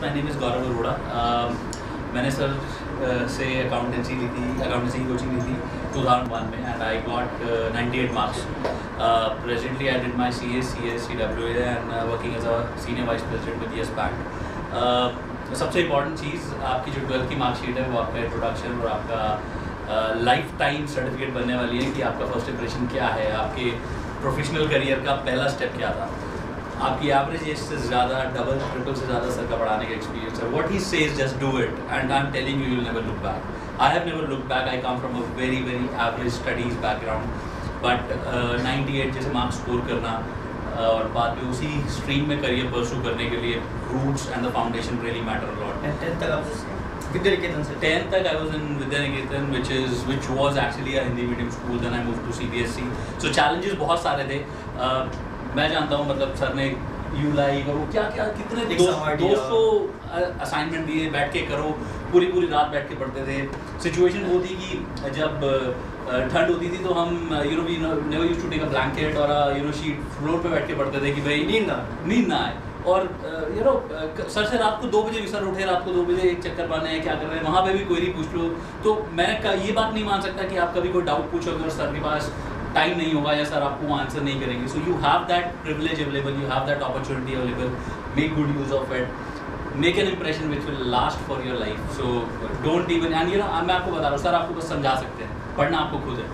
My name is Gaurav Arora मैंने sir uh, से accountancy ली थी अकाउंटेंसी की कोचिंग ली थी 2001 में and I got 98 marks presently I did my C S C S C W and working as a senior vice president with Yes Bank सबसे important चीज़ आपकी जो ट्वेल्थ की मार्कशीट है वो आपका इंट्रोडक्शन और आपका लाइफ टाइम सर्टिफिकेट बनने वाली है कि आपका फ़र्स्ट इंप्रेशन क्या है आपके प्रोफेशनल करियर का पहला स्टेप क्या था। आपकी एवरेज एज से ज़्यादा डबल ट्रिपल से ज़्यादा सर का पढ़ाने का एक्सपीरियंस है। What he says just do it and I am telling you will never look back I have never look back I come from a very very average studies background but 98 जैसे marks score करना uh, और बाद में उसी stream में career परसू करने के लिए roots and the foundation really matter lot I was in Vidya Niketan which is which was actually a Hindi medium school then I move to CBSE so challenges बहुत सारे थे. Uh, मैं जानता हूँ मतलब सर ने यू लाइक और वो क्या क्या कितने दो सौ असाइनमेंट दिए बैठ के करो पूरी पूरी रात बैठ के पढ़ते थे। सिचुएशन वो थी कि जब ठंड होती थी तो हम you know we never use to take a blanket और यू नो शीट फ्लोर पे बैठ के पढ़ते थे कि भाई नींद ना नींद ना आए। और यू नो सर से रात को दो बजे भी सर उठे रात को दो बजे एक चक्कर मारने हैं क्या कर रहे हैं वहाँ पे भी कोई नहीं पूछ लो। तो मैं ये बात नहीं मान सकता कि आप कभी कोई डाउट पूछोगे और सर के पास टाइम नहीं होगा या सर आपको आंसर नहीं करेंगे. So you have that privilege available you have that opportunity available make good use of it make an impression which will last for your life so don't even and you know मैं आपको बता रहा हूँ sir आपको बस समझा सकते हैं. पढ़ना आपको खुद है.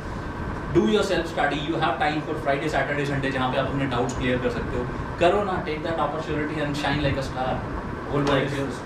Do your self study you have time for Friday Saturday Sunday जहाँ पे आप अपने डाउट्स क्लियर कर सकते हो. करो ना take that opportunity and shine like a star whole yours